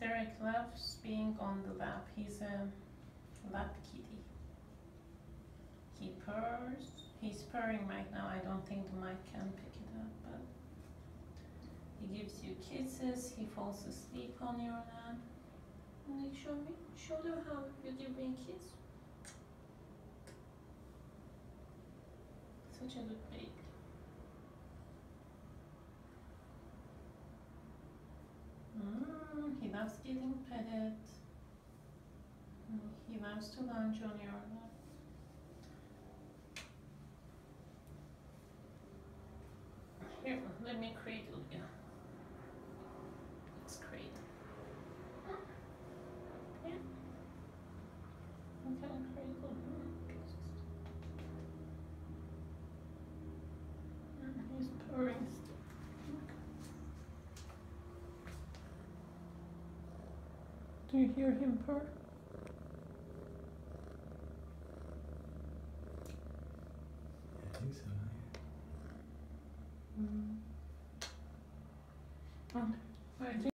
Derek loves being on the lap. He's a lap kitty. He purrs. He's purring right now. I don't think the mic can pick it up, but he gives you kisses. He falls asleep on your lap. Like, show me, show them how you give me a kiss. Such a good baby. Mm, he loves getting petted. He loves to lunge on your lap. Here, let me cradle you. Let's cradle. Yeah. I'm gonna cradle you. Mm, He's purring still. Do you hear him purr? I think so. Mm. Oh, I think